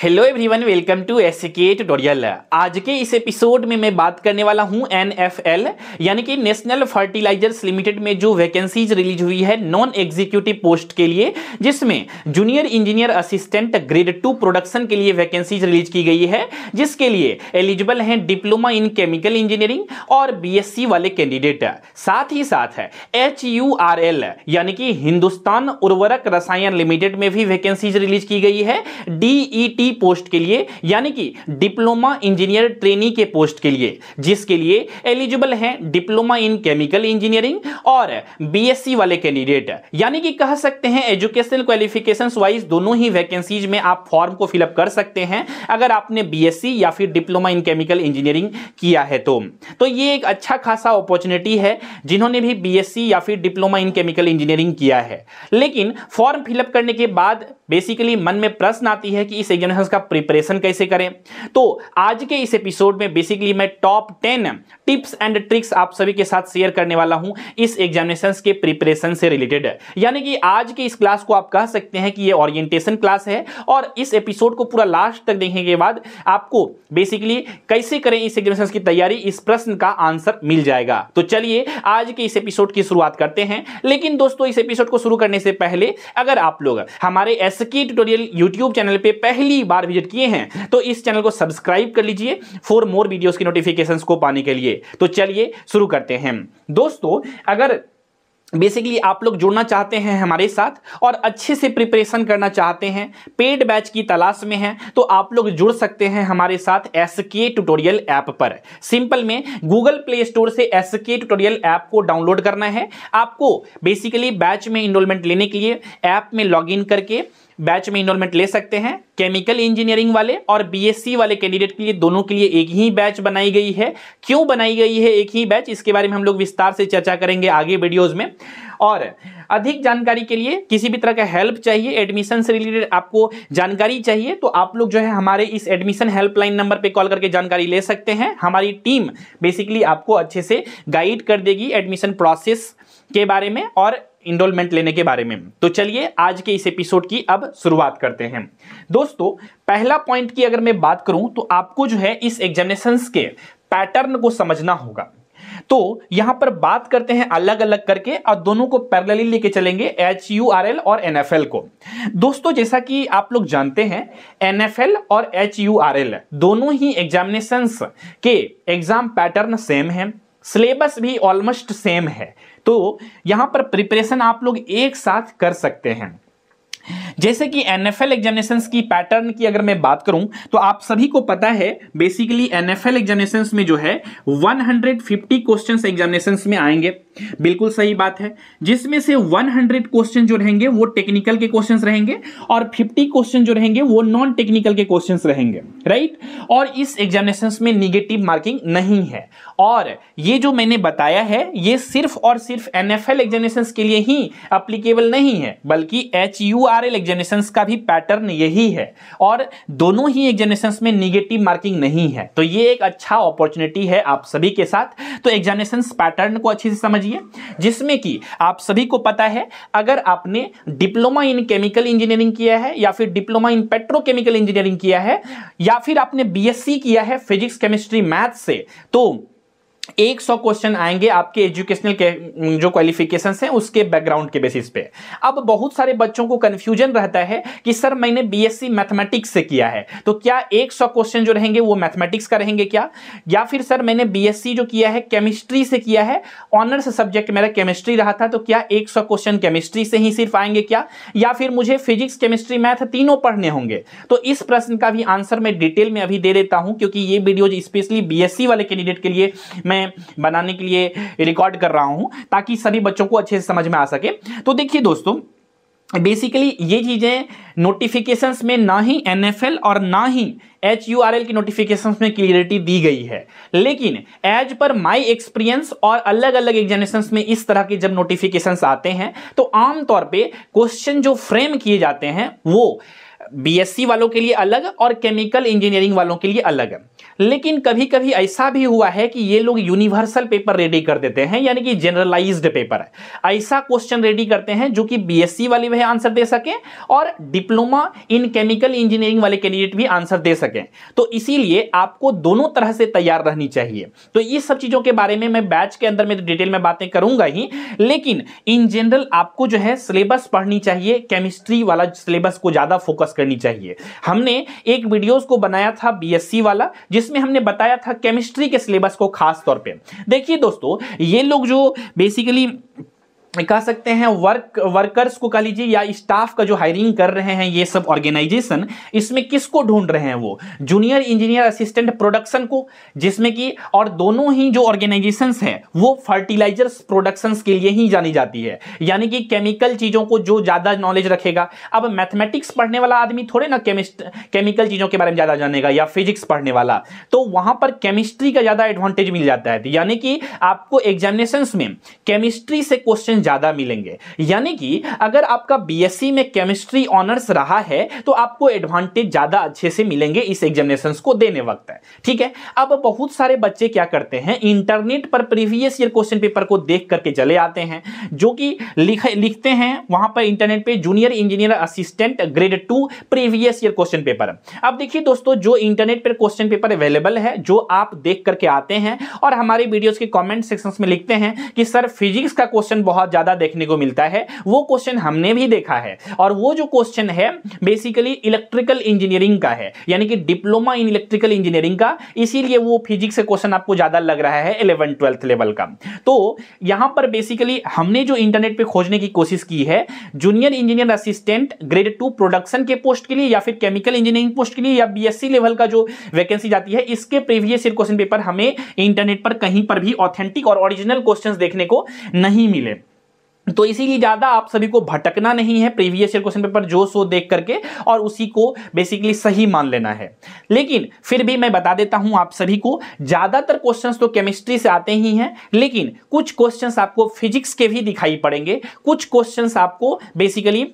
Hello everyone welcome to S K tutorial आज के इस एपिसोड में मैं बात करने वाला हूँ एनएफएल यानी कि नेशनल फर्टिलाइजर्स लिमिटेड में जो वैकेंसीज रिलीज़ हुई है नॉन एग्जीक्यूटिव पोस्ट के लिए, जिसमें junior engineer assistant grade two production के लिए वैकेंसीज रिलीज़ की गई है, जिसके लिए एलिजिबल हैं डिप्लोमा इन केमिकल इंजीनियरिंग और बीएससी वाले कैंडिडेट साथ ही साथ है एच यानी कि हिंदुस्तान उर्वरक रसायन लिमिटेड में भी वैकेंसीज रिलीज़ की गई है डीईटी की पोस्ट के लिए, यानी कि डिप्लोमा इंजीनियर ट्रेनी के पोस्ट के लिए, जिसके लिए एलिजिबल हैं डिप्लोमा इन केमिकल इंजीनियरिंग और बीएससी वाले कैंडिडेट। यानी कि कह सकते हैं एजुकेशनल क्वालिफिकेशंस वाइज दोनों ही वैकेंसीज में आप फॉर्म को फिलअप कर सकते हैं, अगर आपने बीएससी या फिर डिप्लोमा इन केमिकल इंजीनियरिंग किया है तो। तो ये एक अच्छा खासा अपॉर्चुनिटी है, जिन्होंने भी बीएससी या फिर डिप्लोमा इन केमिकल इंजीनियरिंग किया है। लेकिन फॉर्म फिलअप करने के बाद बेसिकली मन में प्रश्न आती है कि इस एग्जामिनेशन क्वेश्चंस का प्रिपरेशन कैसे करें? तो आज के इस एपिसोड में बेसिकली मैं top ten tips and tricks आप सभी के साथ शेयर करने वाला हूँ इस एग्जामिनेशन के प्रिपरेशन से रिलेटेड यानी कि आज के इस क्लास को आप कह सकते हैं कि ये ओरिएंटेशन क्लास है और इस एपिसोड को पूरा लास्ट तक देखने के बाद आपको बेसिकली कैसे करें इस एग्जामिनेशन की तैयारी? इस प्रश्न का आंसर मिल जाएगा। तो चलिए आज के इस एपिसोड की शुरुआत करते हैं। लेकिन दोस्तों, इस एपिसोड को शुरू करने से पहले अगर आप लोग हमारे एस ट्यूटोरियल यूट्यूब चैनल पे पहली बार विज़िट किए हैं तो इस चैनल को सब्सक्राइब कर लीजिए फॉर मोर वीडियोस की नोटिफिकेशंस को पाने के लिए। तो चलिए शुरू करते हैं। दोस्तों, अगर बेसिकली आप लोग जुड़ना चाहते हैं हमारे साथ और अच्छे से प्रिपरेशन करना चाहते हैं पेड बैच की तलाश में हैं तो आप लोग जुड़ सकते हैं हमारे साथ एस के ट्यूटोरियल ऐप पर। सिंपल में गूगल प्ले स्टोर से एस के ट्यूटोरियल ऐप को डाउनलोड करना है। आपको बेसिकली बैच में इनरोलमेंट लेने के लिए ऐप में लॉगिन करके बैच में इनरोलमेंट ले सकते हैं केमिकल इंजीनियरिंग वाले और बीएससी वाले कैंडिडेट के लिए दोनों के लिए एक ही बैच बनाई गई है। क्यों बनाई गई है एक ही बैच इसके बारे में हम लोग विस्तार से चर्चा करेंगे आगे वीडियोज़ में। और अधिक जानकारी के लिए किसी भी तरह का हेल्प चाहिए एडमिशन से रिलेटेड आपको जानकारी चाहिए तो आप लोग जो है हमारे इस एडमिशन हेल्पलाइन नंबर पे कॉल करके जानकारी ले सकते हैं। हमारी टीम बेसिकली आपको अच्छे से गाइड कर देगी एडमिशन प्रोसेस के बारे में और इनरोलमेंट लेने के बारे में। तो चलिए आज के इस एपिसोड की अब शुरुआत करते हैं। दोस्तों, पहला पॉइंट की अगर मैं बात करूँ तो आपको जो है इस एग्जामिनेशन के पैटर्न को समझना होगा। तो यहाँ पर बात करते हैं अलग अलग करके और दोनों को पैरेलली लेके चलेंगे एच यू आर एल और एनएफएल को। दोस्तों, जैसा कि आप लोग जानते हैं एन एफ़ एनएफएल और एच यू आर एल दोनों ही एग्जामिनेशन के एग्ज़ाम पैटर्न सेम है। सिलेबस भी ऑलमोस्ट सेम है। तो यहाँ पर प्रिपरेशन आप लोग एक साथ कर सकते हैं। जैसे कि एनएफएल एग्जामिनेशंस की पैटर्न की अगर मैं बात करूँ तो आप सभी को पता है बेसिकली एनएफएल एग्जामिनेशंस में जो है 150 क्वेश्चंस एग्जामिनेशंस में आएँगे। बिल्कुल सही बात है। जिसमें से 100 क्वेश्चन जो रहेंगे, वो टेक्निकल के क्वेश्चंस रहेंगे और 50 क्वेश्चन जो रहेंगे, वो नॉन टेक्निकल के क्वेश्चन रहेंगे। राइट और इस एग्जामिनेशंस में निगेटिव मार्किंग नहीं है। और ये जो मैंने बताया है, ये सिर्फ़ और सिर्फ़ एनएफएल एग्जामिनेशंस के लिए ही अप्लीकेबल नहीं है, बल्कि H U R L examinations का भी पैटर्न यही है। और दोनों ही एग्जामिनेशंस में निगेटिव मार्किंग नहीं है। तो ये एक अच्छा अपॉर्चुनिटी है आप सभी के साथ। तो एग्जामिनेशंस पैटर्न को अच्छे से समझिए, जिसमें कि आप सभी को पता है, अगर आपने डिप्लोमा इन केमिकल इंजीनियरिंग किया है, या फिर डिप्लोमा इन पेट्रोकेमिकल इंजीनियरिंग किया है, या फिर आपने बीएससी किया है फिजिक्स केमिस्ट्री मैथ से तो एक सौ क्वेश्चन आएँगे आपके एजुकेशनल के जो क्वालिफिकेशन हैं, उसके बैकग्राउंड के बेसिस पे। अब बहुत सारे बच्चों को कंफ्यूजन रहता है कि सर मैंने बीएससी मैथमेटिक्स से किया है तो क्या एक सौ क्वेश्चन जो रहेंगे वो मैथमेटिक्स का रहेंगे क्या? या फिर सर मैंने बीएससी जो किया है केमिस्ट्री से किया है ऑनर्स सब्जेक्ट मेरा केमिस्ट्री रहा था तो क्या एक सौ क्वेश्चन केमिस्ट्री से ही सिर्फ़ आएँगे क्या? या फिर मुझे फिजिक्स केमिस्ट्री मैथ तीनों पढ़ने होंगे? तो इस प्रश्न का भी आंसर मैं डिटेल में अभी दे देता हूँ, क्योंकि ये वीडियो स्पेशली बीएससी वाले कैंडिडेट के लिए मैं मैं बनाने के लिए रिकॉर्ड कर रहा हूँ, ताकि सभी बच्चों को अच्छे से समझ में आ सके। तो देखिए दोस्तों बेसिकली ये चीज़ें नोटिफिकेशंस में ना ही एनएफएल और ना ही एच यू आर एल की नोटिफिकेशंस में क्लियरिटी दी गई है। लेकिन एज पर माय एक्सपीरियंस और अलग अलग एग्जामिनेशंस में इस तरह के जब नोटिफिकेशंस आते हैं तो आमतौर पे क्वेश्चन जो फ्रेम किए जाते हैं, वो बीएससी वालों के लिए अलग और केमिकल इंजीनियरिंग वालों के लिए अलग। लेकिन कभी कभी ऐसा भी हुआ है कि ये लोग यूनिवर्सल पेपर रेडी कर देते हैं, यानी कि जनरलाइज्ड पेपर है ऐसा क्वेश्चन रेडी करते हैं जो कि बीएससी वाले भी आंसर दे सके और डिप्लोमा इन केमिकल इंजीनियरिंग वाले कैंडिडेट भी आंसर दे सकें। तो इसीलिए आपको दोनों तरह से तैयार रहनी चाहिए। तो ये सब चीज़ों के बारे में मैं बैच के अंदर में डिटेल में बातें करूँगा ही, लेकिन इन जनरल आपको जो है सिलेबस पढ़नी चाहिए केमिस्ट्री वाला सिलेबस को ज़्यादा फोकस करनी चाहिए। हमने एक वीडियोस को बनाया था बीएससी वाला, जिसमें हमने बताया था केमिस्ट्री के सिलेबस को खास तौर पे। देखिए दोस्तों, ये लोग जो बेसिकली कह सकते हैं वर्क वर्कर्स को कह लीजिए या स्टाफ का जो हायरिंग कर रहे हैं, ये सब ऑर्गेनाइजेशन इसमें किसको ढूंढ रहे हैं वो? जूनियर इंजीनियर असिस्टेंट प्रोडक्शन को, जिसमें कि और दोनों ही जो ऑर्गेनाइजेशंस हैं, वो फर्टिलाइजर्स प्रोडक्शन के लिए ही जानी जाती है। यानी कि केमिकल चीज़ों को जो ज़्यादा नॉलेज रखेगा। अब मैथमेटिक्स पढ़ने वाला आदमी थोड़े ना केमिस्ट केमिकल चीज़ों के बारे में ज़्यादा जानेगा या फिजिक्स पढ़ने वाला। तो वहाँ पर केमिस्ट्री का ज़्यादा एडवांटेज मिल जाता है। यानी कि आपको एग्जामिनेशन में केमिस्ट्री से क्वेश्चन ज़्यादा मिलेंगे। यानी कि अगर आपका बीएससी में केमिस्ट्री ऑनर्स रहा है तो आपको एडवांटेज ज़्यादा अच्छे से मिलेंगे इस एग्जामिनेशन को देने वक्त। ठीक है? अब बहुत सारे बच्चे क्या करते हैं? इंटरनेट पर प्रीवियस ईयर क्वेश्चन पेपर को देख करके चले आते हैं, जो कि लिख, लिखते हैं वहाँ पर इंटरनेट पे junior engineer assistant grade two previous year question paper अब देखिए दोस्तों, जो इंटरनेट पर क्वेश्चन पेपर अवेलेबल है, जो आप देख करके आते हैं, और हमारे वीडियोस के कमेंट सेक्शंस में लिखते हैं कि, सर फिजिक्स का क्वेश्चन बहुत ज़्यादा देखने को मिलता है, वो क्वेश्चन हमने भी देखा है। और वो जो क्वेश्चन है बेसिकली इलेक्ट्रिकल इंजीनियरिंग का है। यानी कि डिप्लोमा इन इलेक्ट्रिकल इंजीनियरिंग का, इसीलिए वो फिजिक्स से क्वेश्चन आपको ज़्यादा लग रहा है इलेवन ट्वेल्थ लेवल का। तो यहाँ पर बेसिकली हमने जो इंटरनेट पे खोजने की कोशिश की है junior engineer assistant grade two production के पोस्ट के लिए या फिर केमिकल इंजीनियरिंग पोस्ट के लिए या बीएससी लेवल का जो वैकेंसी जाती है, इसके प्रीवियस ईयर क्वेश्चन पेपर हमें इंटरनेट पर कहीं पर भी ऑथेंटिक और ओरिजिनल क्वेश्चंस देखने को नहीं मिले। तो इसीलिए ज़्यादा आप सभी को भटकना नहीं है प्रीवियस ईयर क्वेश्चन पेपर, जो सो देख करके, और उसी को बेसिकली सही मान लेना है। लेकिन फिर भी मैं बता देता हूँ आप सभी को, ज़्यादातर क्वेश्चंस तो केमिस्ट्री से आते ही हैं, लेकिन कुछ क्वेश्चंस आपको फिजिक्स के भी दिखाई पड़ेंगे, कुछ क्वेश्चंस आपको बेसिकली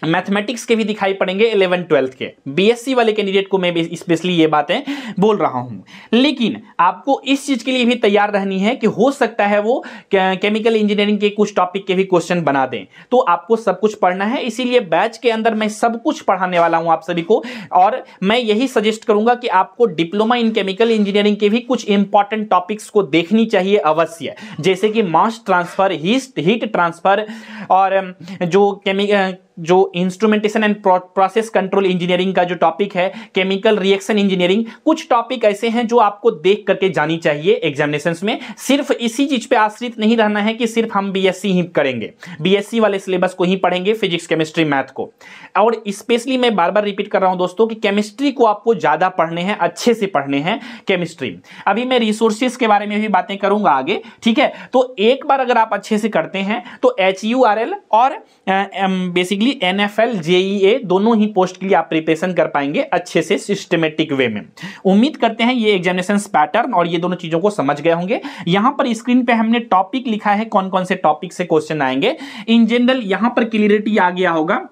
मैथमेटिक्स के भी दिखाई पड़ेंगे इलेवन, ट्वेल्थ के। बीएससी वाले कैंडिडेट को मैं भी स्पेशली ये बातें बोल रहा हूँ। लेकिन आपको इस चीज़ के लिए भी तैयार रहनी है कि हो सकता है वो केमिकल इंजीनियरिंग के कुछ टॉपिक के भी क्वेश्चन बना दें। तो आपको सब कुछ पढ़ना है, इसीलिए बैच के अंदर मैं सब कुछ पढ़ाने वाला हूँ आप सभी को। और मैं यही सजेस्ट करूँगा कि आपको डिप्लोमा इन केमिकल इंजीनियरिंग के भी कुछ इंपॉर्टेंट टॉपिक्स को देखनी चाहिए अवश्य। जैसे कि mass transfer heat heat transfer और, जो केमिकल जो instrumentation and process control engineering का जो टॉपिक है केमिकल रिएक्शन इंजीनियरिंग कुछ टॉपिक ऐसे हैं जो आपको देख करके जानी चाहिए एग्जामिनेशन में। सिर्फ़ इसी चीज़ पे आश्रित नहीं रहना है कि सिर्फ़ हम बीएससी ही करेंगे। बीएससी वाले सिलेबस को ही पढ़ेंगे फिजिक्स केमिस्ट्री मैथ को। और स्पेशली मैं बार बार रिपीट कर रहा हूँ दोस्तों कि केमिस्ट्री को आपको ज़्यादा पढ़ने हैं, अच्छे से पढ़ने हैं केमिस्ट्री अभी मैं रिसोर्सेज के बारे में भी बातें करूँगा आगे, ठीक है? तो एक बार अगर आप अच्छे से करते हैं तो एचयूआरएल और basically basically N F L JEA दोनों ही पोस्ट के लिए आप प्रिपरेशन कर पाएँगे अच्छे से सिस्टमेटिक वे में। उम्मीद करते हैं ये एग्जामिनेशन पैटर्न और ये दोनों चीज़ों को समझ गए होंगे। यहाँ पर स्क्रीन पे हमने टॉपिक लिखा है कौन कौन से टॉपिक से क्वेश्चन आएँगे। इन जनरल यहाँ पर क्लियरिटी आ गया होगा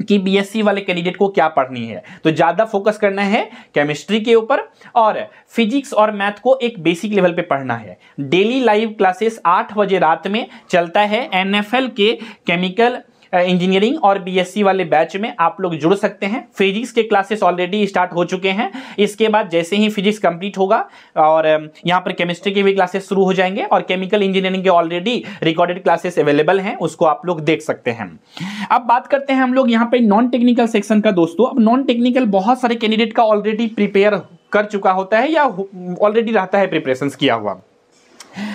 कि बीएससी वाले कैंडिडेट को क्या पढ़नी है। तो ज़्यादा फोकस करना है केमिस्ट्री के ऊपर और फिजिक्स और मैथ को एक बेसिक लेवल पे पढ़ना है। डेली लाइव क्लासेस आठ बजे रात में चलता है। एनएफएल के केमिकल इंजीनियरिंग और बीएससी वाले बैच में आप लोग जुड़ सकते हैं। फिजिक्स के क्लासेस ऑलरेडी स्टार्ट हो चुके हैं। इसके बाद जैसे ही फिजिक्स कंप्लीट होगा और यहाँ पर केमिस्ट्री के भी क्लासेस शुरू हो जाएँगे और केमिकल इंजीनियरिंग के ऑलरेडी रिकॉर्डेड क्लासेस अवेलेबल हैं, उसको आप लोग देख सकते हैं। अब बात करते हैं हम लोग यहाँ पे नॉन टेक्निकल सेक्शन का दोस्तों। अब नॉन टेक्निकल बहुत सारे कैंडिडेट का ऑलरेडी प्रिपेयर कर चुका होता है या ऑलरेडी रहता है प्रिपरेशन किया हुआ।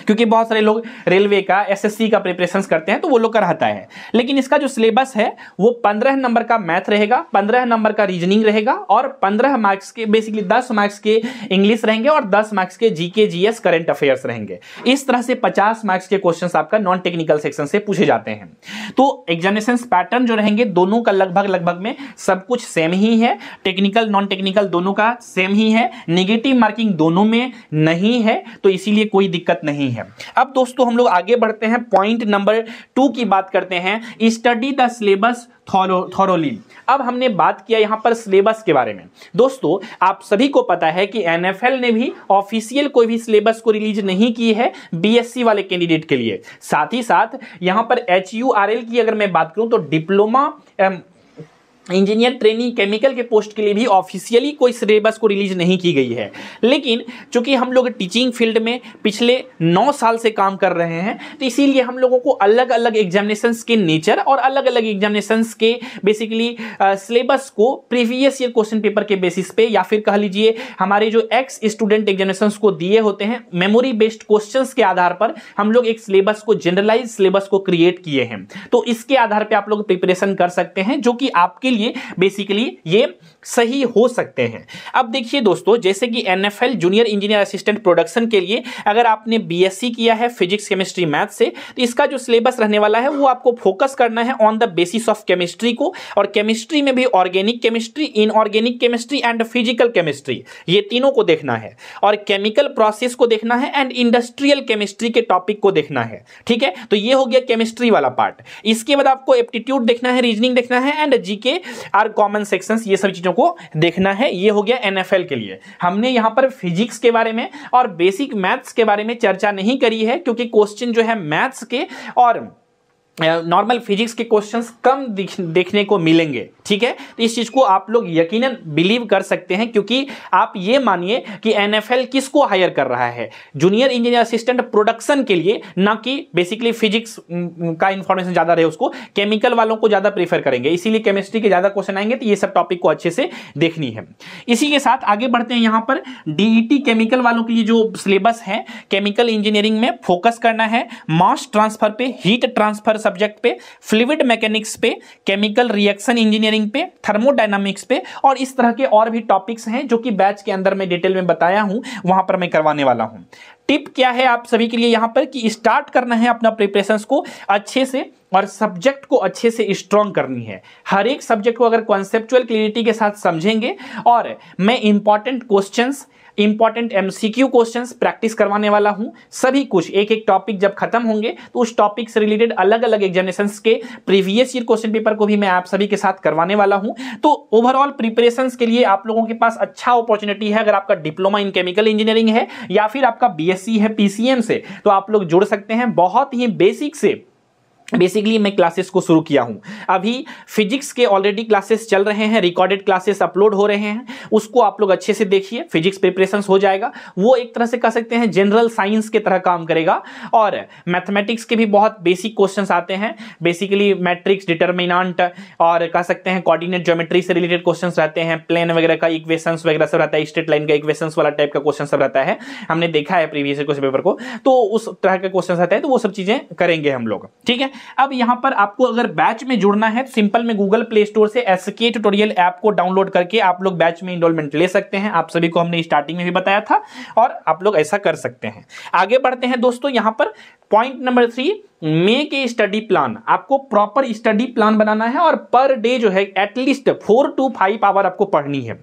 क्योंकि बहुत सारे लोग रेलवे का एसएससी का प्रिपरेशन करते हैं तो वो लोग का रहता है। लेकिन इसका जो सिलेबस है, वो पंद्रह नंबर का मैथ रहेगा, पंद्रह नंबर का रीजनिंग रहेगा और पंद्रह मार्क्स के बेसिकली दस मार्क्स के इंग्लिश रहेंगे और दस मार्क्स के जीके जीएस करंट अफेयर्स रहेंगे। इस तरह से पचास मार्क्स के क्वेश्चन आपका नॉन टेक्निकल सेक्शन से पूछे जाते हैं। तो एग्जामिनेशन पैटर्न जो रहेंगे, दोनों का लगभग लगभग में सब कुछ सेम ही है। टेक्निकल नॉन टेक्निकल दोनों का सेम ही है। निगेटिव मार्किंग दोनों में नहीं है तो इसीलिए कोई दिक्कत नहीं है। अब दोस्तों, हम लोग आगे बढ़ते हैं। पॉइंट नंबर टू की बात करते हैं। स्टडी द सिलेबस थॉरोली अब हमने बात किया यहाँ पर सिलेबस के बारे में। दोस्तों, आप सभी को पता है कि एनएफएल ने भी ऑफिशियल कोई भी सिलेबस को रिलीज़ नहीं की है बीएससी वाले कैंडिडेट के लिए। साथ ही साथ यहाँ पर एचयूआरएल की अगर मैं बात करूँ तो डिप्लोमा इंजीनियर ट्रेनिंग केमिकल के पोस्ट के लिए भी ऑफिशियली कोई सिलेबस को रिलीज़ नहीं की गई है। लेकिन चूँकि हम लोग टीचिंग फ़ील्ड में पिछले नौ साल से काम कर रहे हैं तो इसीलिए हम लोगों को अलग अलग एग्जामिनेशंस के नेचर और अलग अलग एग्जामिनेशंस के बेसिकली सिलेबस को प्रीवियस ईयर क्वेश्चन पेपर के बेसिस पे या फिर कह लीजिए हमारे जो एक्स स्टूडेंट एग्जामिनेशन को दिए होते हैं मेमोरी बेस्ड क्वेश्चन के आधार पर हम लोग एक सिलेबस को जनरलाइज सिलेबस को क्रिएट किए हैं। तो इसके आधार पर आप लोग प्रिपरेशन कर सकते हैं, जो कि आपके लिए बेसिकली ये सही हो सकते हैं। अब देखिए दोस्तों, जैसे कि NFL junior engineer assistant production के लिए अगर आपने बीएससी किया है फिजिक्स केमिस्ट्री मैथ से तो इसका जो सिलेबस रहने वाला है, वो आपको फोकस करना है on the basis of chemistry को और केमिस्ट्री में भी organic chemistry inorganic chemistry and physical chemistry ये तीनों को देखना है। और केमिकल प्रोसेस को देखना है एंड इंडस्ट्रियल केमिस्ट्री के टॉपिक को देखना है। ठीक है? तो ये हो गया केमिस्ट्री वाला पार्ट इसके बाद आपको एप्टीट्यूड देखना है रीजनिंग देखना है and GK or common sections ये सभी चीज़ों को देखना है, ये हो गया एनएफएल के लिए। हमने यहाँ पर फिजिक्स के बारे में और बेसिक मैथ्स के बारे में चर्चा नहीं करी है, क्योंकि क्वेश्चन जो है मैथ्स के और नॉर्मल फिजिक्स के क्वेश्चंस कम देखने को मिलेंगे, ठीक है? तो इस चीज़ को आप लोग यकीनन बिलीव कर सकते हैं, क्योंकि आप ये मानिए कि एनएफएल किसको हायर कर रहा है? जूनियर इंजीनियर असिस्टेंट प्रोडक्शन के लिए, ना कि बेसिकली फिजिक्स का इंफॉर्मेशन ज़्यादा रहे उसको केमिकल वालों को ज़्यादा प्रीफर करेंगे। इसीलिए केमिस्ट्री के ज़्यादा क्वेश्चन आएँगे तो ये सब टॉपिक को अच्छे से देखनी है। इसी के साथ आगे बढ़ते हैं यहाँ पर डीईटी केमिकल वालों के लिए जो सिलेबस है केमिकल इंजीनियरिंग में फोकस करना है मास ट्रांसफ़र पे हीट ट्रांसफ़र सब्जेक्ट पे फ्लूड मैकेनिक्स पे केमिकल रिएक्शन इंजीनियरिंग पे थर्मोडाइनमिक्स पे और इस तरह के और भी टॉपिक्स हैं जो कि बैच के अंदर मैं डिटेल में बताया हूँ, वहाँ पर मैं करवाने वाला हूँ। टिप क्या है आप सभी के लिए यहाँ पर कि स्टार्ट करना है अपना प्रिपरेशन को अच्छे से। और सब्जेक्ट को अच्छे से स्ट्रॉन्ग करनी है। हर एक सब्जेक्ट को अगर कॉन्सेप्चुअल क्लियरिटी के साथ समझेंगे और मैं important questions important MCQ questions practice करवाने वाला हूँ, सभी कुछ एक एक टॉपिक जब खत्म होंगे तो उस टॉपिक से रिलेटेड अलग अलग एग्जामिनेशन के प्रीवियस ईयर क्वेश्चन पेपर को भी मैं आप सभी के साथ करवाने वाला हूँ। तो ओवरऑल प्रिपरेशन के लिए आप लोगों के पास अच्छा अपॉर्चुनिटी है। अगर आपका डिप्लोमा इन केमिकल इंजीनियरिंग है या फिर आपका बीएससी है पीसीएम से तो आप लोग जुड़ सकते हैं। बहुत ही बेसिक से बेसिकली मैं क्लासेस को शुरू किया हूँ। अभी फिजिक्स के ऑलरेडी क्लासेस चल रहे हैं रिकॉर्डेड क्लासेस अपलोड हो रहे हैं। उसको आप लोग अच्छे से देखिए फिजिक्स प्रिपरेशन हो जाएगा। वो एक तरह से कह सकते हैं जनरल साइंस के तरह काम करेगा। और मैथमेटिक्स के भी बहुत बेसिक क्वेश्चंस आते हैं। बेसिकली मैट्रिक्स डिटर्मिनांट और कह सकते हैं कॉर्डिनेट ज्योमेट्री से रिलेटेड क्वेश्चन रहते हैं। प्लेन वगैरह का इक्वेशन वगैरह सब रहता है। स्ट्रेट लाइन का इक्वेशन वाला टाइप का क्वेश्चन सब रहता है। हमने देखा है प्रीवियस क्वेश्चन पेपर को। तो उस तरह के क्वेश्चन रहते हैं। तो वो सब चीज़ें करेंगे हम लोग। ठीक है? अब यहाँ पर आपको अगर बैच में जुड़ना है तो सिंपल में गूगल प्ले स्टोर से एसके ट्यूटोरियल ऐप को डाउनलोड करके आप लोग बैच में इनरोलमेंट ले सकते हैं। आप सभी को हमने स्टार्टिंग में भी बताया था और आप लोग ऐसा कर सकते हैं। आगे बढ़ते हैं दोस्तों, यहाँ पर point number three make a study plan आपको प्रॉपर स्टडी प्लान बनाना है और पर डे जो है at least four to five hour आपको पढ़नी है।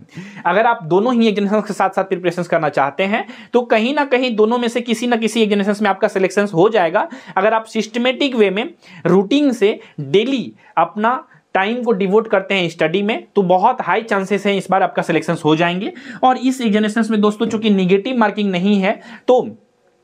अगर आप दोनों ही एग्जामिनेशन के साथ साथ प्रिपरेशन करना चाहते हैं तो कहीं ना कहीं दोनों में से किसी ना किसी एग्जामिनेशन में आपका सिलेक्शन हो जाएगा। अगर आप सिस्टमेटिक वे में रूटीन से डेली अपना टाइम को डिवोट करते हैं स्टडी में तो बहुत हाई चांसेस हैं इस बार आपका सिलेक्शन हो जाएँगे। और इस एग्जामिनेशन में दोस्तों, चूँकि निगेटिव मार्किंग नहीं है तो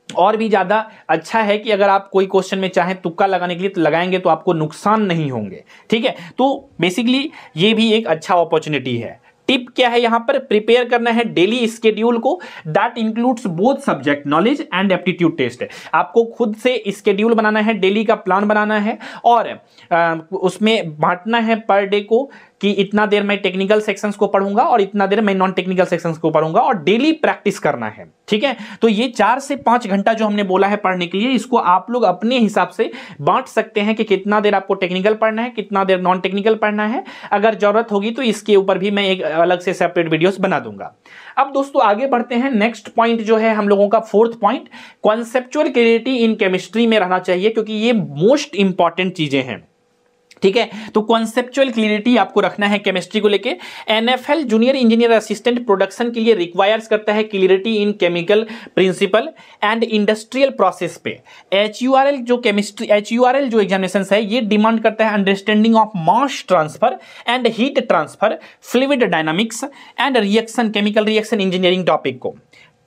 और भी ज़्यादा अच्छा है कि अगर आप कोई क्वेश्चन में चाहें तुक्का लगाने के लिए तो लगाएँगे तो आपको नुकसान नहीं होंगे ठीक है? तो बेसिकली ये भी एक अच्छा अपॉर्चुनिटी है। टिप क्या है यहाँ पर? प्रिपेयर करना है डेली स्केड्यूल को। That includes both subject knowledge and aptitude test आपको खुद से स्केड्यूल बनाना है डेली का प्लान बनाना है और आ, उसमें बांटना है पर डे को। कि इतना देर मैं टेक्निकल सेक्शंस को पढ़ूँगा और इतना देर मैं नॉन टेक्निकल सेक्शंस को पढ़ूँगा और डेली प्रैक्टिस करना है, ठीक है? तो ये चार से पाँच घंटा जो हमने बोला है पढ़ने के लिए, इसको आप लोग अपने हिसाब से बांट सकते हैं कि कितना देर आपको टेक्निकल पढ़ना है, कितना देर नॉन टेक्निकल पढ़ना है। अगर ज़रूरत होगी तो इसके ऊपर भी मैं एक अलग से सेपरेट वीडियोस बना दूँगा। अब दोस्तों, आगे बढ़ते हैं। नेक्स्ट पॉइंट जो है हम लोगों का fourth point conceptual clarity in chemistry में रहना चाहिए, क्योंकि ये मोस्ट इंपॉर्टेंट चीज़ें हैं। ठीक है? तो कॉन्सेप्चुअल क्लियरिटी आपको रखना है केमिस्ट्री को लेके। NFL junior engineer assistant production के लिए रिक्वायर्स करता है clarity in chemical principle and industrial process पे। एचयूआरएल जो केमिस्ट्री एचयूआरएल जो एग्जामिनेशन है, ये डिमांड करता है understanding of mass transfer and heat transfer fluid dynamics and reaction chemical reaction engineering topic को।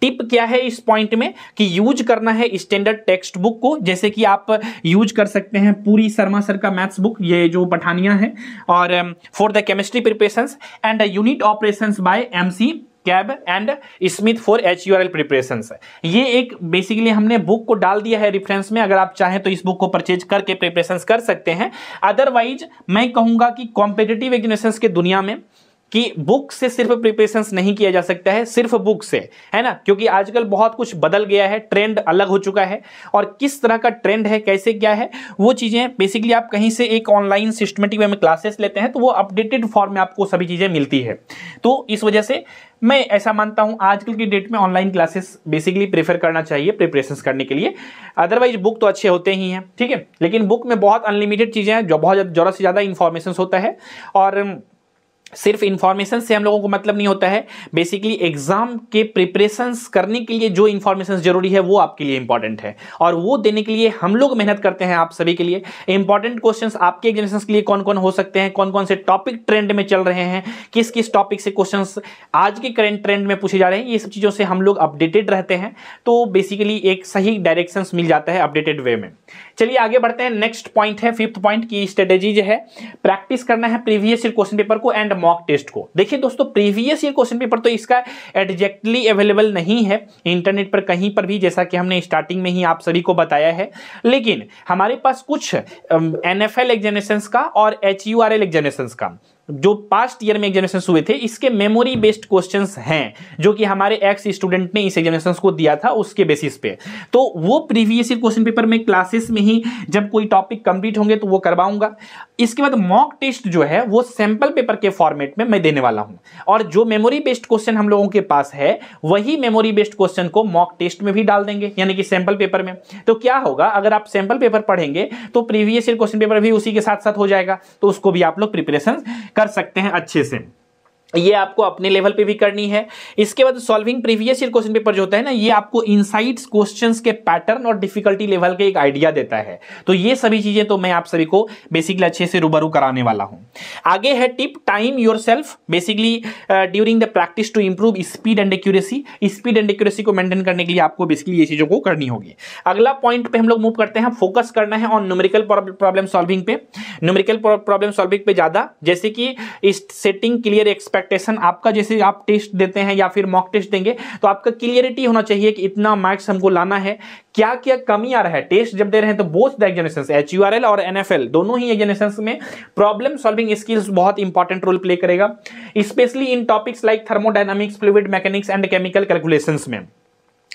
टिप क्या है इस पॉइंट में? कि यूज़ करना है स्टैंडर्ड टेक्स्ट बुक को, जैसे कि आप यूज़ कर सकते हैं पूरी शर्मा सर का मैथ्स बुक ये जो पठानिया है, और for the chemistry preparation and unit operation by McCabe and Smith for H U R L preparation ये एक बेसिकली हमने बुक को डाल दिया है रेफरेंस में, अगर आप चाहें तो इस बुक को परचेज करके प्रिपरेशन कर सकते हैं। अदरवाइज़ मैं कहूँगा कि कॉम्पिटेटिव एग्जामिनेशन के दुनिया में कि बुक से सिर्फ़ प्रिपरेशन नहीं किया जा सकता है, सिर्फ़ बुक से, है ना? क्योंकि आजकल बहुत कुछ बदल गया है ट्रेंड अलग हो चुका है। और किस तरह का ट्रेंड है, कैसे क्या है, वो चीज़ें बेसिकली आप कहीं से एक ऑनलाइन सिस्टमेटिक वे में क्लासेस लेते हैं तो वो अपडेटेड फॉर्म में आपको सभी चीज़ें मिलती है। तो इस वजह से मैं ऐसा मानता हूँ, आजकल की डेट में ऑनलाइन क्लासेस बेसिकली प्रेफर करना चाहिए प्रिपरेशन करने के लिए। अदरवाइज़ बुक तो अच्छे होते ही हैं, ठीक है? लेकिन बुक में बहुत अनलिमिटेड चीज़ें हैं, जो बहुत ज़्यादा से ज़्यादा इंफॉर्मेशन होता है। और सिर्फ़ इंफॉर्मेशन से हम लोगों को मतलब नहीं होता है। बेसिकली एग्ज़ाम के प्रिपरेशन करने के लिए जो इन्फॉर्मेशन ज़रूरी है, वो आपके लिए इंपॉर्टेंट है। और वो देने के लिए हम लोग मेहनत करते हैं आप सभी के लिए। इंपॉर्टेंट क्वेश्चंस आपके एग्जामिनेशन के लिए कौन कौन हो सकते हैं कौन कौन से टॉपिक ट्रेंड में चल रहे हैं किस किस टॉपिक से क्वेश्चन आज के करेंट ट्रेंड में पूछे जा रहे हैं, ये सब चीज़ों से हम लोग अपडेटेड रहते हैं। तो बेसिकली एक सही डायरेक्शन मिल जाता है अपडेटेड वे में। चलिए आगे बढ़ते हैं। नेक्स्ट पॉइंट है फिफ्थ पॉइंट की स्ट्रेटेजी जो है प्रैक्टिस करना है प्रीवियस क्वेश्चन पेपर को एंड मॉक टेस्ट को। देखिए दोस्तों प्रीवियस ईयर क्वेश्चन पेपर तो इसका एडजेक्टली अवेलेबल नहीं है। इंटरनेट पर कहीं पर भी, जैसा कि हमने स्टार्टिंग में ही आप सभी को बताया है। लेकिन हमारे पास कुछ एन एफ़ एल एग्जामिनेशन का और H U R L examination का। जो पास्ट ईयर में एग्जामिनेशन हुए थे, इसके मेमोरी बेस्ड क्वेश्चंस हैं, जो कि हमारे एक्स स्टूडेंट ने इस एग्जामिनेशन को दिया था उसके बेसिस पे। तो वो प्रीवियस ईयर क्वेश्चन पेपर में क्लासेस में ही जब कोई टॉपिक कंप्लीट होंगे तो वो करवाऊँगा। इसके बाद मॉक टेस्ट जो है, वो सैंपल पेपर के फॉर्मेट में मैं देने वाला हूँ। और जो मेमोरी बेस्ड क्वेश्चन हम लोगों के पास है, वही मेमोरी बेस्ड क्वेश्चन को मॉक टेस्ट में भी डाल देंगे, यानी कि सैंपल पेपर में। तो क्या होगा, अगर आप सैंपल पेपर पढ़ेंगे तो प्रीवियस ईयर क्वेश्चन पेपर भी उसी के साथ साथ हो जाएगा तो उसको भी आप लोग प्रिपरेशन कर सकते हैं अच्छे से। ये आपको अपने लेवल पे भी करनी है। इसके बाद solving previous year question paper जो होता है ना, ये आपको इनसाइट्स क्वेश्चंस के पैटर्न और डिफिकल्टी लेवल के एक आइडिया देता है। तो ये सभी चीज़ें तो मैं आप सभी को बेसिकली अच्छे से रूबरू कराने वाला हूँ। आगे है tip time yourself basically during the practice to improve speed and accuracy speed and accuracy को मेंटेन करने के लिए आपको बेसिकली ये चीज़ों को करनी होगी। अगला पॉइंट पे हम लोग मूव करते हैं। फोकस करना है ऑन न्यूमेरिकल प्रॉब्लम सॉल्विंग पे। न्यूमेरिकल प्रॉब्लम सॉल्विंग पे ज़्यादा। जैसे कि सेटिंग क्लियर एक्सपेक्ट एक्सपेक्टेशन आपका जैसे आप टेस्ट देते हैं या फिर मॉक टेस्ट देंगे तो आपका क्लियरिटी होना चाहिए कि इतना मार्क्स हमको लाना है। क्या क्या कमी आ रहा है? टेस्ट जब दे रहे हैं तो both the examination H U R L और एन एफ़ एल दोनों ही एग्जामिनेशन में प्रॉब्लम सॉल्विंग स्किल्स बहुत इंपॉर्टेंट रोल प्ले करेगा specially in topics like thermodynamics fluid mechanics and chemical calculation में।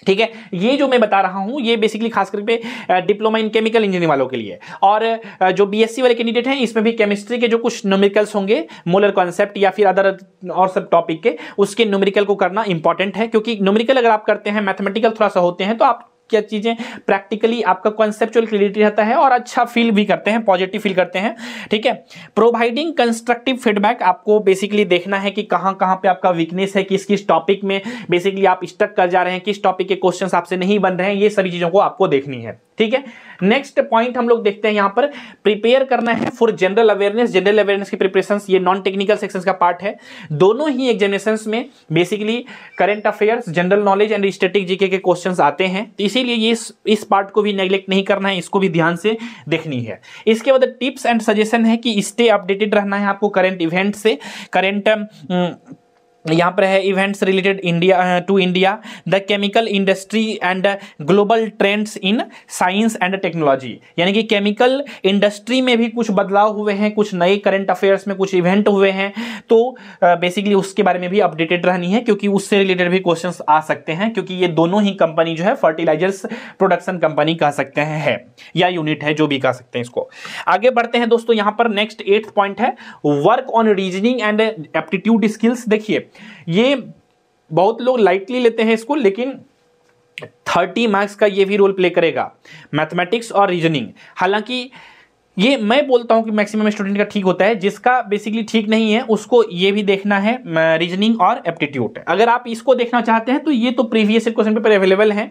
ठीक है? ये जो मैं बता रहा हूँ, ये बेसिकली खास करके डिप्लोमा इन केमिकल इंजीनियरिंग वालों के लिए। और जो बीएससी वाले कैंडिडेट हैं, इसमें भी केमिस्ट्री के जो कुछ न्यूमेरिकल्स होंगे मोलर कॉन्सेप्ट या फिर अदर और सब टॉपिक के, उसके न्यूमेरिकल को करना इंपॉर्टेंट है। क्योंकि न्यूमेरिकल अगर आप करते हैं मैथमेटिकल थोड़ा सा होते हैं तो आप क्या चीज़ें प्रैक्टिकली आपका कॉन्सेप्चुअल क्लियरिटी रहता है और अच्छा फील भी करते हैं पॉजिटिव फील करते हैं, ठीक है? प्रोवाइडिंग कंस्ट्रक्टिव फीडबैक आपको बेसिकली देखना है कि कहाँ कहाँ पे आपका वीकनेस है, किस किस टॉपिक में बेसिकली आप स्टक कर जा रहे हैं, किस टॉपिक के क्वेश्चन आपसे नहीं बन रहे हैं, ये सभी चीज़ों को आपको देखनी है। ठीक है? नेक्स्ट पॉइंट हम लोग देखते हैं यहाँ पर। प्रिपेयर करना है for general awareness general awareness की प्रिपरेशन ये नॉन टेक्निकल सेक्शन का पार्ट है। दोनों ही एग्जामिनेशन में basically current affairs general knowledge and static GK के क्वेश्चंस आते हैं। तो इसीलिए ये इस, इस पार्ट को भी नेग्लेक्ट नहीं करना है। इसको भी ध्यान से देखनी है। इसके बाद टिप्स एंड सजेशन है कि स्टे अपडेटेड रहना है आपको करंट इवेंट से। करंट यहाँ पर है events related India to India the chemical industry and global trends in science and technology यानी कि केमिकल इंडस्ट्री में भी कुछ बदलाव हुए हैं कुछ नए करंट अफेयर्स में कुछ इवेंट हुए हैं तो बेसिकली uh, उसके बारे में भी अपडेटेड रहनी है क्योंकि उससे रिलेटेड भी क्वेश्चन आ सकते हैं क्योंकि ये दोनों ही कंपनी जो है फर्टिलाइजर्स प्रोडक्शन कंपनी कह सकते हैं है या यूनिट है जो भी कह सकते हैं इसको। आगे बढ़ते हैं दोस्तों यहाँ पर नेक्स्ट एट पॉइंट है work on reasoning and aptitude skills देखिए ये बहुत लोग लाइटली लेते हैं इसको, लेकिन थर्टी मार्क्स का ये भी रोल प्ले करेगा। मैथमेटिक्स और रीजनिंग हालाँकि ये मैं बोलता हूँ कि मैक्सिमम स्टूडेंट का ठीक होता है, जिसका बेसिकली ठीक नहीं है, उसको ये भी देखना है रीजनिंग और एप्टीट्यूड अगर आप इसको देखना चाहते हैं तो ये तो प्रीवियस क्वेश्चन पेपर अवेलेबल है।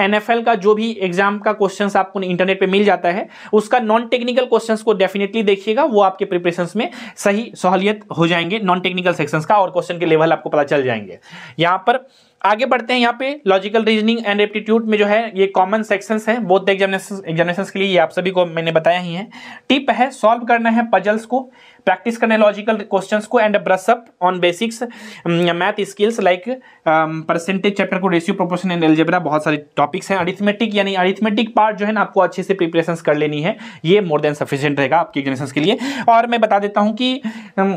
एनएफएल का जो भी एग्ज़ाम का क्वेश्चन आपको इंटरनेट पे मिल जाता है, उसका नॉन टेक्निकल क्वेश्चन को डेफिनेटली देखिएगा, वो आपके प्रिपरेशन में सही सहूलियत हो जाएँगे नॉन टेक्निकल सेक्शन का और क्वेश्चन के लेवल आपको पता चल जाएँगे। यहाँ पर आगे बढ़ते हैं यहाँ पे लॉजिकल रीजनिंग एंड एप्टीट्यूड में जो है ये कॉमन सेक्शंस हैं बोथ एग्जामिनेशन एग्जामिनेशन के लिए ये आप सभी को मैंने बताया ही है। टिप है सॉल्व करना है पजल्स को प्रैक्टिस करना है लॉजिकल क्वेश्चंस को and brush up on basics math skills like percentage chapter को रेशियो प्रोपोर्शन एंड एल्जेब्रा बहुत सारे टॉपिक्स हैं। अरिथमेटिक यानी अरिथमेटिक पार्ट जो है ना आपको अच्छे से प्रिपरेशन कर लेनी है। ये मोर देन सफिशियंट रहेगा आपके एग्जामिनेशन के लिए। और मैं बता देता हूँ कि um,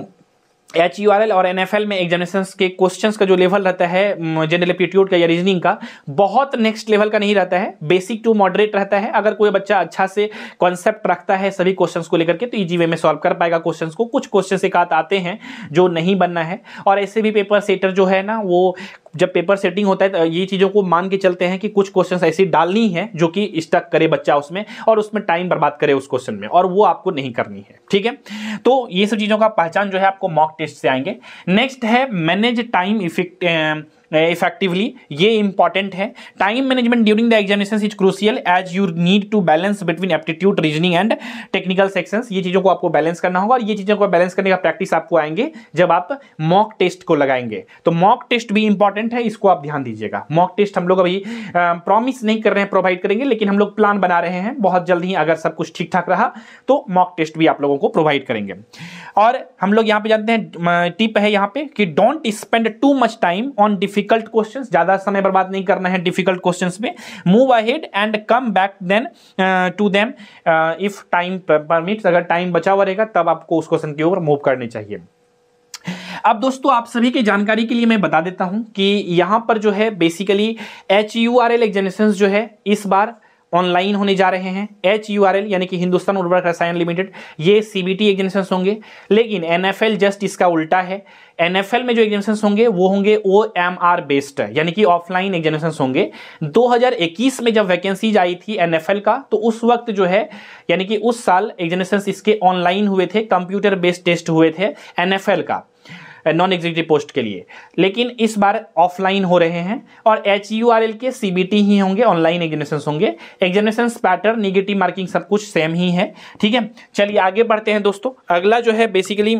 H U R L और एन एफ़ एल में एग्जामिनेशन के क्वेश्चन का जो लेवल रहता है जनरल एप्टीट्यूड का या रीजनिंग का, बहुत नेक्स्ट लेवल का नहीं रहता है। बेसिक टू मॉडरेट रहता है। अगर कोई बच्चा अच्छा से कॉन्सेप्ट रखता है सभी क्वेश्चन को लेकर के तो इजी वे में सॉल्व कर पाएगा क्वेश्चन को। कुछ क्वेश्चन एक आते हैं जो नहीं बनना है। और ऐसे भी पेपर सेटर जो है ना, वो जब पेपर सेटिंग होता है तो ये चीज़ों को मान के चलते हैं कि कुछ क्वेश्चन ऐसी डालनी है जो कि स्टक करे बच्चा उसमें और उसमें टाइम बर्बाद करे उस क्वेश्चन में और वो आपको नहीं करनी है, ठीक है? तो ये सब चीज़ों का पहचान जो है, आपको मॉक टेस्ट से आएँगे। नेक्स्ट है मैनेज टाइम इफ़ेक्ट इफेक्टिवली ये इंपॉर्टेंट है। Time management during the examination is crucial as you need to balance between aptitude reasoning and technical sections ये चीज़ों को आपको बैलेंस करना होगा और ये चीज़ों को बैलेंस करने का प्रैक्टिस आपको आएँगे जब आप मॉक टेस्ट को लगाएँगे। तो मॉक टेस्ट भी इंपॉर्टेंट है, इसको आप ध्यान दीजिएगा। मॉक टेस्ट हम लोग अभी प्रॉमिस नहीं कर रहे हैं प्रोवाइड करेंगे, लेकिन हम लोग प्लान बना रहे हैं। बहुत जल्द ही अगर सब कुछ ठीक ठाक रहा तो मॉक टेस्ट भी आप लोगों को प्रोवाइड करेंगे। और हम लोग यहाँ पे जानते हैं टिप है यहाँ पे कि don't spend too much time on difficult questions ज़्यादा समय बर्बाद नहीं करना है डिफ़िकल्ट क्वेश्चंस में। Move ahead and come back then to them if time permits अगर टाइम बचा हुआ रहेगा, तब आपको उस क्वेश्चन के ऊपर मूव करनी चाहिए। अब दोस्तों, आप सभी की जानकारी के लिए मैं बता देता हूँ कि यहाँ पर जो है basically H U R L examination जो है, इस बार ऑनलाइन होने जा रहे हैं। एच यू आर एल यानी कि हिंदुस्तान उर्वरक रसायन लिमिटेड, ये सीबीटी एग्जामिनेशन होंगे। लेकिन एनएफएल जस्ट इसका उल्टा है। एनएफएल में जो एग्जामिनेशन होंगे, वो होंगे ओ एम आर बेस्ड यानी कि ऑफलाइन एग्जामिनेशन होंगे। 2021 में जब वैकेंसीज आई थी एनएफएल का तो उस वक्त जो है, यानी कि उस साल एग्जामिनेशन इसके ऑनलाइन हुए थे कंप्यूटर बेस्ड टेस्ट हुए थे एनएफएल का। नॉन एग्जीक्यूटिव पोस्ट के लिए। लेकिन इस बार ऑफलाइन हो रहे हैं और एच यू आर एल के सीबीटी ही होंगे ऑनलाइन एग्जामिनेशन होंगे। एग्जामिनेशन पैटर्न निगेटिव मार्किंग सब कुछ सेम ही है, ठीक है? चलिए आगे बढ़ते हैं दोस्तों। अगला जो है बेसिकली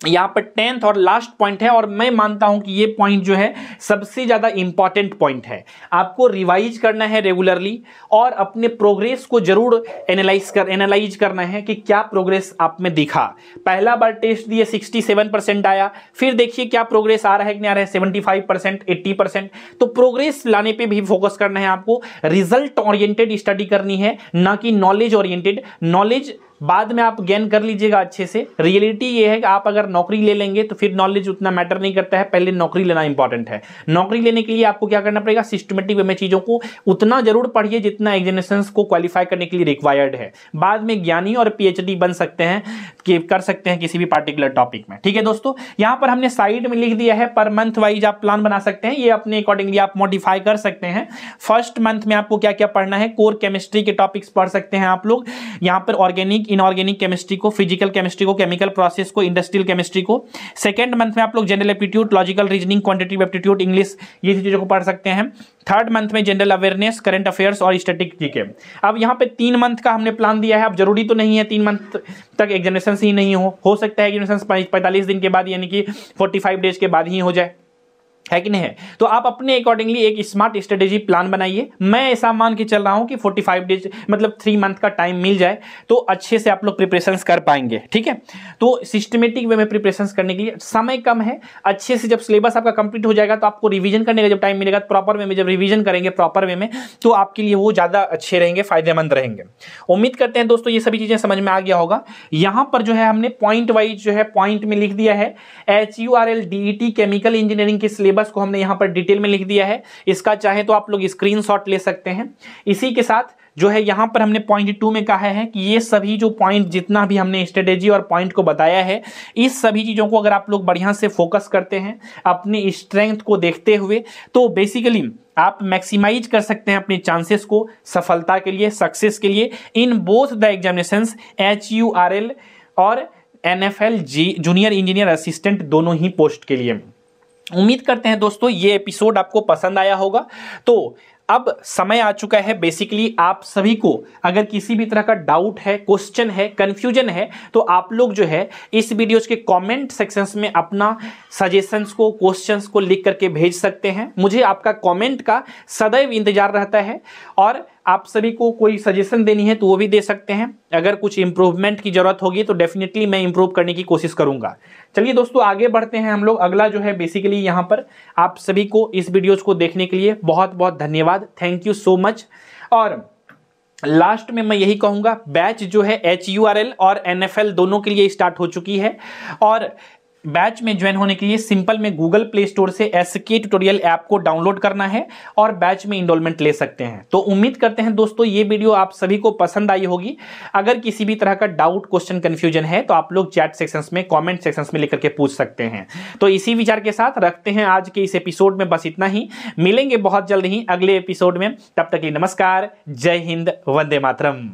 यहाँ पर टेंथ और लास्ट पॉइंट है और मैं मानता हूँ कि ये पॉइंट जो है सबसे ज़्यादा इंपॉर्टेंट पॉइंट है। आपको रिवाइज करना है रेगुलरली और अपने प्रोग्रेस को ज़रूर एनालाइज कर एनालाइज करना है कि क्या प्रोग्रेस आप में दिखा। पहला बार टेस्ट दिए 67 परसेंट आया, फिर देखिए क्या प्रोग्रेस आ रहा है कि नहीं आ रहा है 75 परसेंट एट्टी परसेंट तो प्रोग्रेस लाने पर भी फोकस करना है आपको। रिज़ल्ट ओरिएंटेड स्टडी करनी है, ना कि नॉलेज ओरिएंटेड नॉलेज बाद में आप गेन कर लीजिएगा अच्छे से। रियलिटी ये है कि आप अगर नौकरी ले लेंगे तो फिर नॉलेज उतना मैटर नहीं करता है। पहले नौकरी लेना इंपॉर्टेंट है। नौकरी लेने के लिए आपको क्या करना पड़ेगा? सिस्टमेटिक वे में चीज़ों को उतना ज़रूर पढ़िए जितना एग्जामिनेशन को क्वालिफाई करने के लिए रिक्वायर्ड है। बाद में ज्ञानी और पीएचडी बन सकते हैं, कि कर सकते हैं किसी भी पार्टिकुलर टॉपिक में। ठीक है दोस्तों? यहाँ पर हमने साइड में लिख दिया है पर मंथ वाइज आप प्लान बना सकते हैं। ये अपने अकॉर्डिंगली आप मॉडिफाई कर सकते हैं। फ़र्स्ट मंथ में आपको क्या क्या पढ़ना है? कोर केमिस्ट्री के टॉपिक्स पढ़ सकते हैं आप लोग। यहाँ पर ऑर्गेनिक इनऑर्गेनिक केमिस्ट्री को फ़िज़िकल केमिस्ट्री को केमिकल प्रोसेस को इंडस्ट्रियल केमिस्ट्री को। सेकेंड मंथ में आप लोग general aptitude logical reasoning quantitative aptitude English ये चीज़ों को पढ़ सकते हैं। थर्ड मंथ में जनरल अवेयरनेस करंट अफेयर्स और स्टेटिक जीके अब यहाँ पे तीन मंथ का हमने प्लान दिया है। अब ज़रूरी तो नहीं है तीन मंथ तक एग्जामिनेशन ही नहीं हो। हो सकता है एग्जामिनेशन पैंतालीस दिन के बाद, यानी कि फोर्टी फाइव डेज़ के बाद ही हो जाए। है कि नहीं है? तो आप अपने अकॉर्डिंगली एक स्मार्ट स्ट्रेटेजी प्लान बनाइए। मैं ऐसा मान के चल रहा हूँ कि 45 डेज़ मतलब थ्री मंथ का टाइम मिल जाए तो अच्छे से आप लोग प्रिपरेशन कर पाएँगे, ठीक है? तो सिस्टमेटिक वे में प्रिपरेशन करने के लिए समय कम है। अच्छे से जब सिलेबस आपका कंप्लीट हो जाएगा तो आपको रिविजन करने का जब टाइम मिलेगा प्रॉपर वे में जब रिविजन करेंगे प्रॉपर वे में तो आपके लिए वो ज़्यादा अच्छे रहेंगे, फ़ायदेमंद रहेंगे। उम्मीद करते हैं दोस्तों, ये सभी चीज़ें समझ में आ गया होगा। यहाँ पर जो है हमने पॉइंट वाइज जो है पॉइंट में लिख दिया है H U R L D T chemical engineering के सिलेबस सिलेबस को हमने यहाँ पर डिटेल में लिख दिया है। इसका चाहे तो आप लोग स्क्रीन ले सकते हैं। इसी के साथ जो है यहाँ पर हमने पॉइंट टू में कहा है कि ये सभी जो पॉइंट जितना भी हमने स्ट्रेटेजी और पॉइंट को बताया है, इस सभी चीज़ों को अगर आप लोग बढ़िया से फोकस करते हैं, अपनी स्ट्रेंथ को देखते हुए तो बेसिकली आप मैक्सिमाइज कर सकते हैं अपने चांसेस को सफलता के लिए सक्सेस के लिए in both the examination H U R L और N F L G junior engineer assistant दोनों ही पोस्ट के लिए। उम्मीद करते हैं दोस्तों, ये एपिसोड आपको पसंद आया होगा। तो अब समय आ चुका है बेसिकली आप सभी को, अगर किसी भी तरह का डाउट है क्वेश्चन है कंफ्यूजन है तो आप लोग जो है इस वीडियोज़ के कमेंट सेक्शंस में अपना सजेशंस को क्वेश्चंस को लिख करके भेज सकते हैं। मुझे आपका कमेंट का सदैव इंतज़ार रहता है और आप सभी को कोई सजेशन देनी है तो वो भी दे सकते हैं। अगर कुछ इंप्रूवमेंट की ज़रूरत होगी तो डेफिनेटली मैं इंप्रूव करने की कोशिश करूँगा। चलिए दोस्तों, आगे बढ़ते हैं हम लोग। अगला जो है बेसिकली यहाँ पर आप सभी को इस वीडियोज़ को देखने के लिए बहुत बहुत धन्यवाद। थैंक यू सो मच और लास्ट में मैं यही कहूँगा बैच जो है HURL और NFL दोनों के लिए स्टार्ट हो चुकी है। और बैच में ज्वाइन होने के लिए सिंपल में गूगल प्ले स्टोर से एस के ट्यूटोरियल ऐप को डाउनलोड करना है और बैच में इनरोलमेंट ले सकते हैं। तो उम्मीद करते हैं दोस्तों, ये वीडियो आप सभी को पसंद आई होगी। अगर किसी भी तरह का डाउट क्वेश्चन कन्फ्यूज़न है तो आप लोग चैट सेक्शंस में कमेंट सेक्शंस में लेकर के पूछ सकते हैं। तो इसी विचार के साथ रखते हैं आज के इस एपिसोड में, बस इतना ही। मिलेंगे बहुत जल्द ही अगले एपिसोड में। तब तक नमस्कार, जय हिंद, वंदे मातरम।